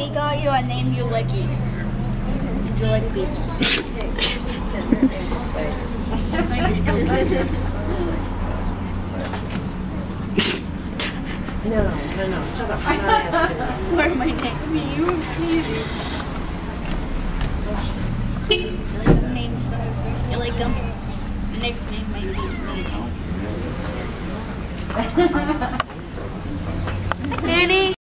we got you a name you Licky. You like. No, no, no, shut up. I'm not. Where my name? You were sneezing. You like names You like them? Nickname my niece.